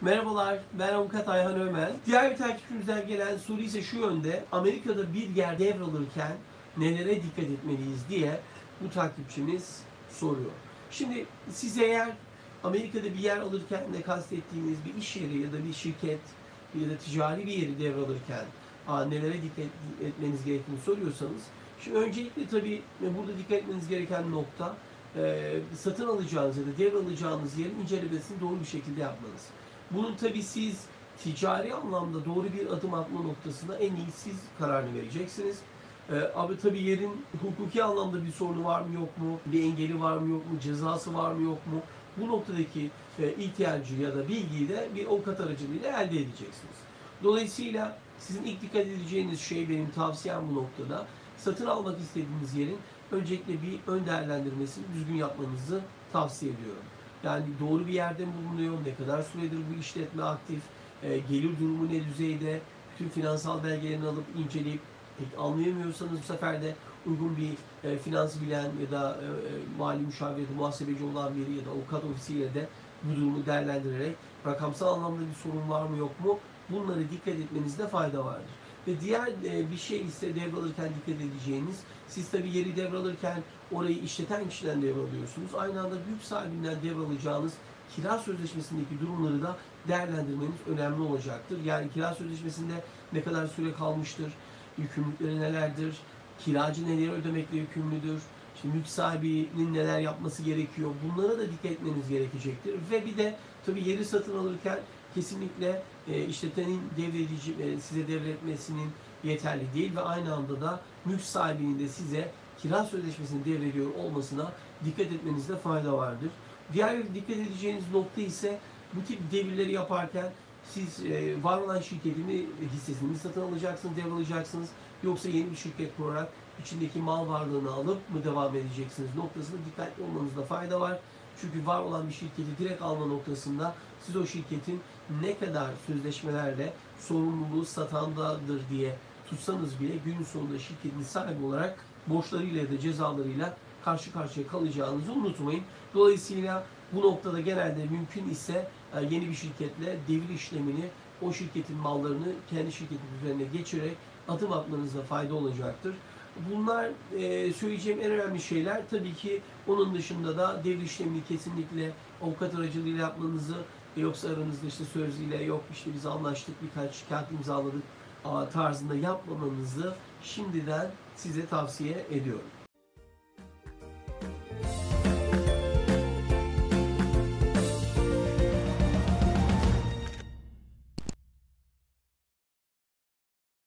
Merhabalar, ben avukat Ayhan Ömen. Diğer bir takipçimizden gelen soru ise şu yönde. Amerika'da bir yer devralırken nelere dikkat etmeliyiz diye bu takipçimiz soruyor. Şimdi siz eğer Amerika'da bir yer alırken ne kastettiğiniz bir iş yeri ya da bir şirket ya da ticari bir yeri devralırken nelere dikkat etmeniz gerektiğini soruyorsanız şimdi öncelikle tabii burada dikkat etmeniz gereken nokta e, satın alacağınız ya da devralacağınız yerin incelemesini doğru bir şekilde yapmanız. Bunun tabii siz ticari anlamda doğru bir adım atma noktasına en iyi siz kararını vereceksiniz. Ee, abi tabii yerin hukuki anlamda bir sorunu var mı yok mu, bir engeli var mı yok mu, cezası var mı yok mu? Bu noktadaki e, ihtiyacı ya da bilgiyi de bir avukat aracılığıyla elde edeceksiniz. Dolayısıyla sizin ilk dikkat edeceğiniz şey benim tavsiyem bu noktada. Satın almak istediğiniz yerin öncelikle bir ön değerlendirmesini düzgün yapmanızı tavsiye ediyorum. Yani doğru bir yerde mi bulunuyor, ne kadar süredir bu işletme aktif, e, gelir durumu ne düzeyde, bütün finansal belgelerini alıp inceleyip pek anlayamıyorsanız bu sefer de uygun bir e, finans bilen ya da e, e, mali müşavir ya da muhasebeci olan biri ya da avukat ofisiyle de bu durumu değerlendirerek rakamsal anlamda bir sorun var mı yok mu? Bunları dikkat etmenizde fayda vardır. Ve diğer e, bir şey ise devralırken dikkat edeceğiniz, siz tabii yeri devralırken orayı işleten kişiden devralıyorsunuz. Aynı anda mülk sahibinden devralacağınız kira sözleşmesindeki durumları da değerlendirmeniz önemli olacaktır. Yani kira sözleşmesinde ne kadar süre kalmıştır, yükümlülükleri nelerdir, kiracı neleri ödemekle yükümlüdür, işte mülk sahibinin neler yapması gerekiyor. Bunlara da dikkat etmeniz gerekecektir. Ve bir de tabii yeri satın alırken kesinlikle e, işletenin devredici e, size devretmesinin yeterli değil ve aynı anda da mülk sahibinin de size kira sözleşmesini devrediyor olmasına dikkat etmenizde fayda vardır. Diğer bir dikkat edeceğiniz nokta ise bu tip devirleri yaparken siz e, var olan şirketini hissesini mi satın alacaksınız, devralacaksınız yoksa yeni bir şirket kurarak içindeki mal varlığını alıp mı devam edeceksiniz noktasında dikkatli olmanızda fayda var. Çünkü var olan bir şirketi direkt alma noktasında siz o şirketin ne kadar sözleşmelerle sorumluluğu satandadır diye tutsanız bile günün sonunda şirketin sahibi olarak borçlarıyla ya da cezalarıyla karşı karşıya kalacağınızı unutmayın. Dolayısıyla bu noktada genelde mümkün ise e, yeni bir şirketle devir işlemini o şirketin mallarını kendi şirketin üzerine geçirerek adım atmanızda fayda olacaktır. Bunlar e, söyleyeceğim en önemli şeyler. Tabii ki onun dışında da devir işlemini kesinlikle avukat aracılığıyla yapmanızı yoksa aranızda işte sözlüyle yok işte biz anlaştık birkaç kağıt imzaladık tarzında yapmamanızı şimdiden size tavsiye ediyorum.